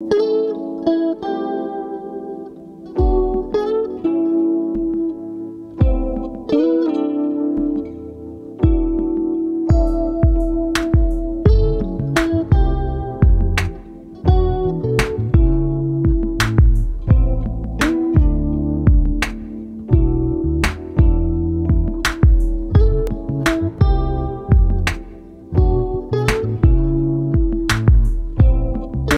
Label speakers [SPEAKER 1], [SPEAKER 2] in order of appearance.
[SPEAKER 1] you.